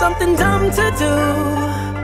something dumb to do.